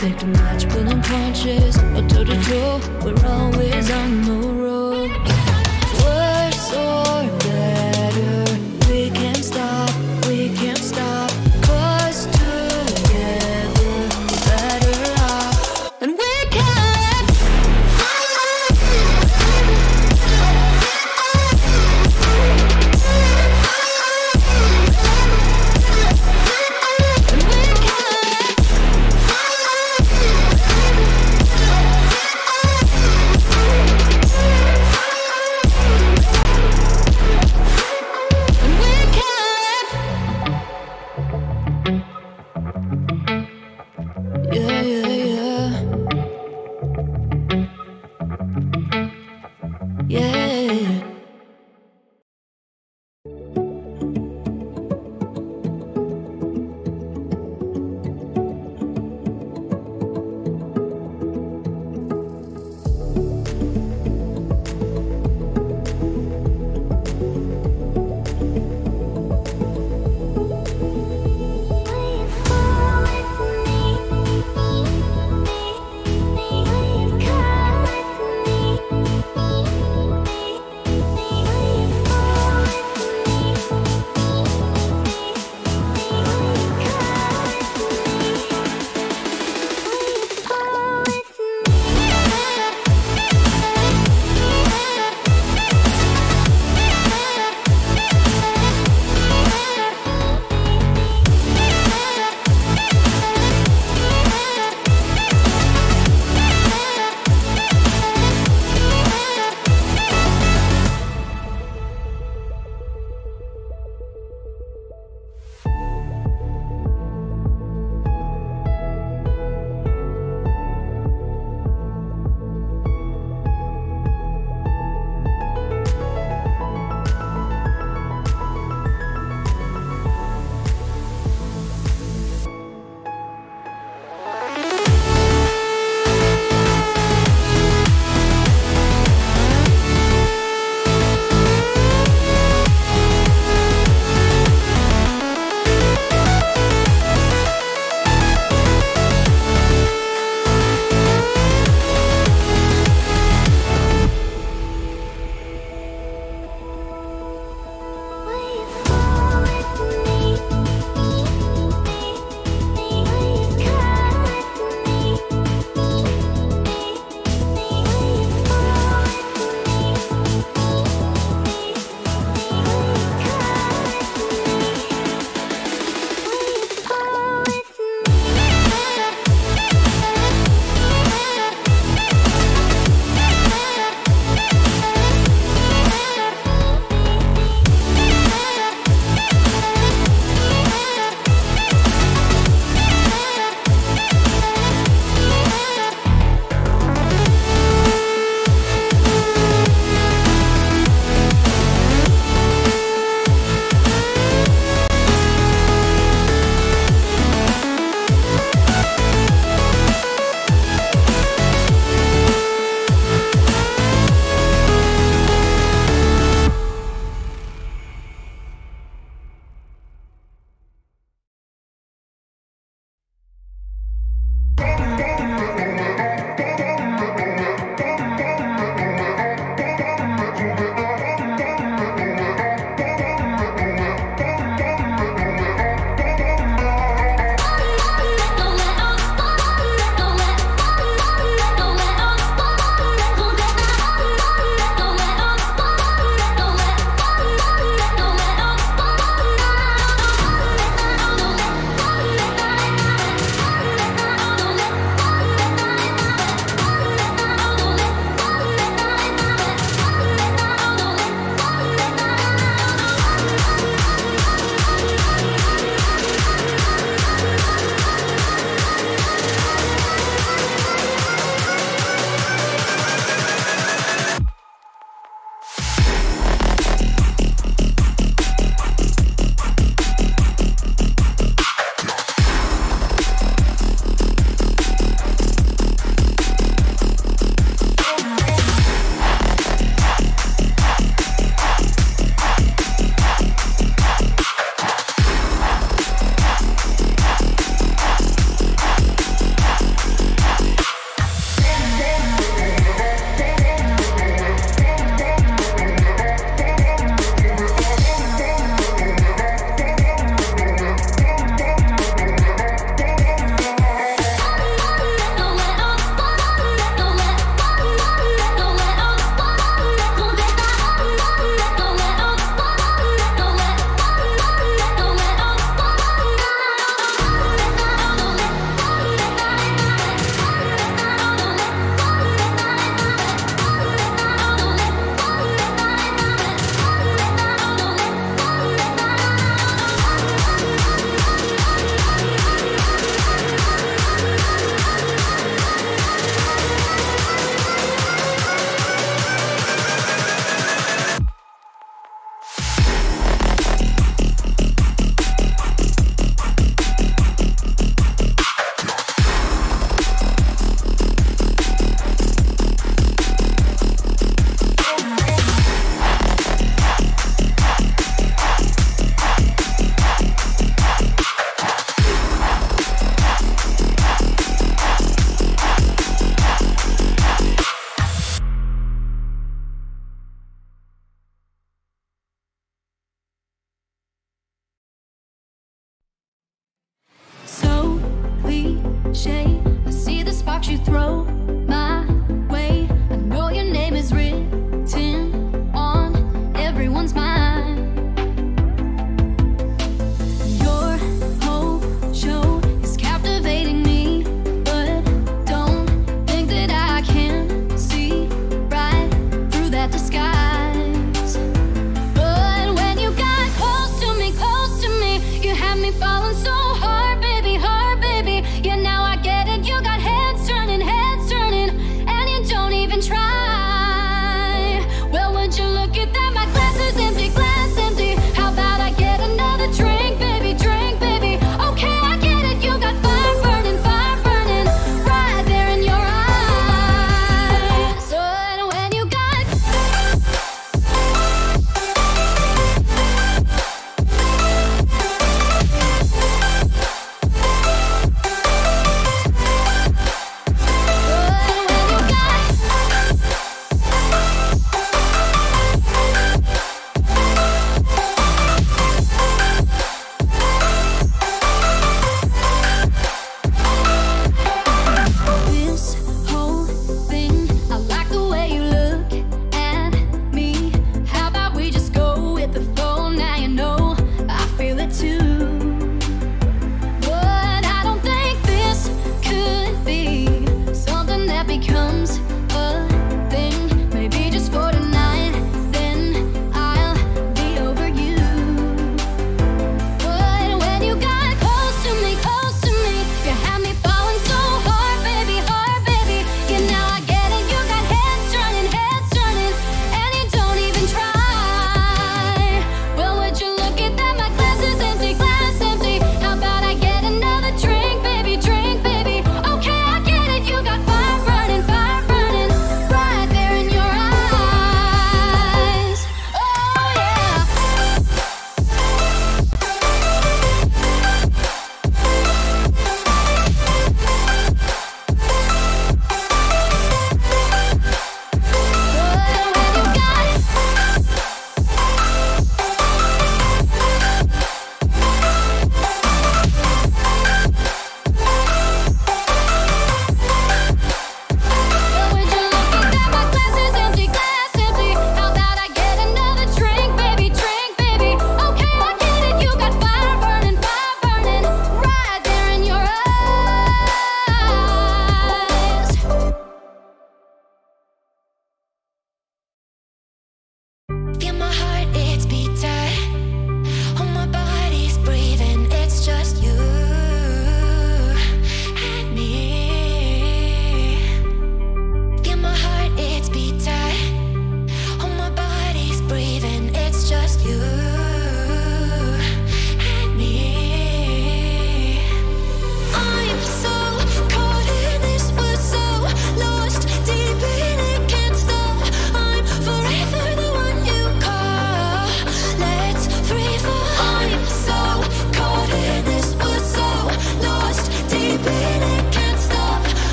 Victim match, pulling punches, or toe to toe. We're always on the road.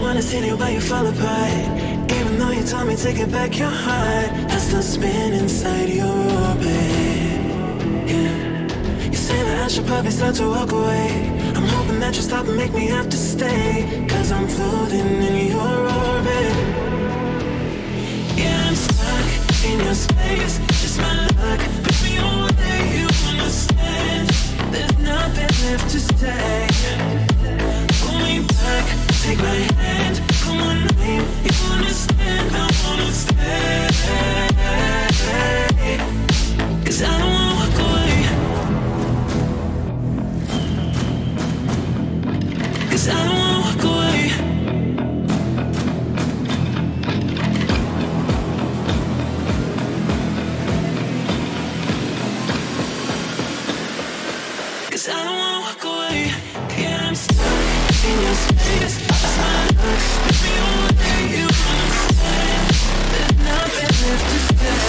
Wanna see you, but you fall apart. Even though you told me to get back your heart, I still spin inside your orbit. Yeah. You say that I should probably start to walk away. I'm hoping that you stop and make me have to stay. Cause I'm floating in your orbit. Yeah, I'm stuck in your space. Just my luck. Push me away, you understand. There's nothing left to say. Pull me back, take my hand. Cause I don't wanna walk away. Yeah, I'm stuck in your space. Just my. Push me away, you understand. There's nothing left to say.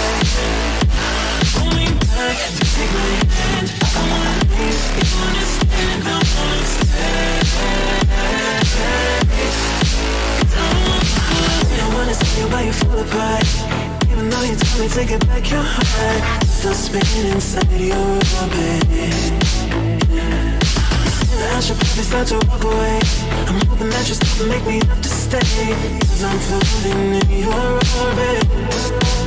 Pull me back, take my hand. I wanna leave, you understand. I wanna stay. Cause I don't wanna away. I wanna see you, but you fall apart. Even though you told me to get back your heart, still spinning inside your orbit. I should probably start to walk away. I'm hoping that you stop and make me have to stay. Cause I'm floating in your orbit.